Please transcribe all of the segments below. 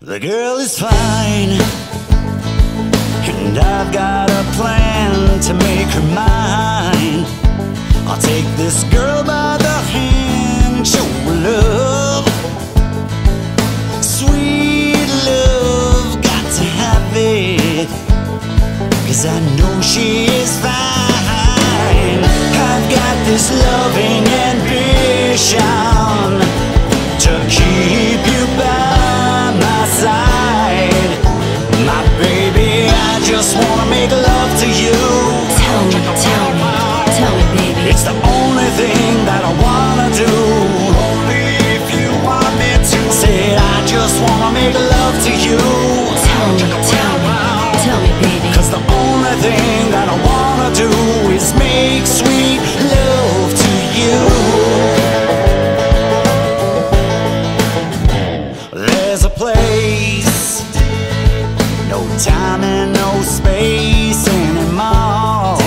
The girl is fine And I've got a plan to make her mine. I'll take this girl by I know she is fine. I've got this loving ambition To keep you by my side. My baby, I just wanna make love to you. Tell me, tell me, tell me baby. It's the only thing time and no space anymore.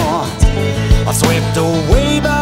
I swept away by.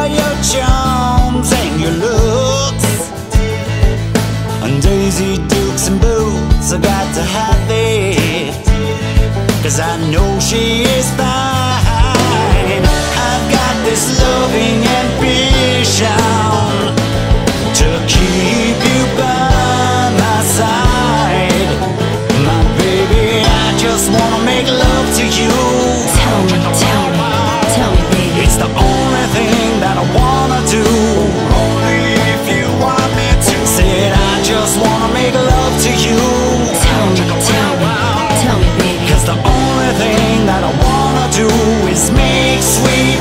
sweet.